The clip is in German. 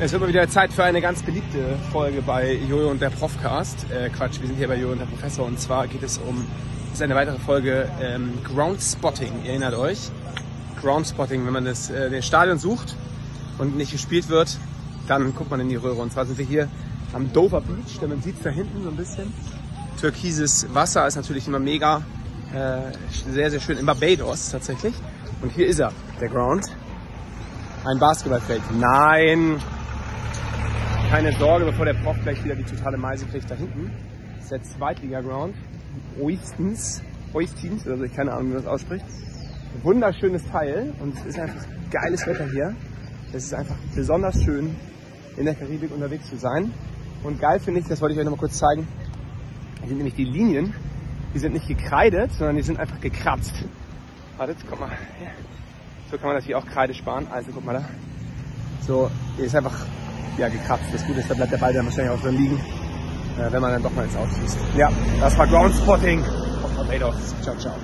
Es wird mal wieder Zeit für eine ganz beliebte Folge bei Jojo und der Profcast. Äh, Quatsch, wir sind hier bei Jojo und der Professor und zwar geht es um, das ist eine weitere Folge ähm, Ground Spotting. Ihr erinnert euch? Ground Spotting, wenn man das äh, das Stadion sucht und nicht gespielt wird, dann guckt man in die Röhre. Und zwar sind wir hier am Dover Beach, denn man sieht es da hinten so ein bisschen. Türkises Wasser ist natürlich immer mega, äh, sehr, sehr schön in Barbados tatsächlich. Und hier ist er, der Ground. Ein Basketballfeld. Nein, keine Sorge, bevor der Prof gleich wieder die totale Meise kriegt da hinten. Das ist der Zweitliga-Ground. Oistens. Oistens, also ich keine Ahnung, wie man das ausspricht. Wunderschönes Teil und es ist einfach geiles Wetter hier. Es ist einfach besonders schön, in der Karibik unterwegs zu sein. Und geil finde ich, das wollte ich euch noch mal kurz zeigen, hier sind nämlich die Linien, die sind nicht gekreidet, sondern die sind einfach gekratzt. Wartet, guck mal. So kann man natürlich auch Kreide sparen. Also guck mal da. So, hier ist einfach ja, gekratzt. Das Gute ist, da bleibt der Ball dann wahrscheinlich auch drin liegen, äh, wenn man dann doch mal ins Ausschießt. Ja, das war Groundspotting auf Barbados. Ciao, ciao.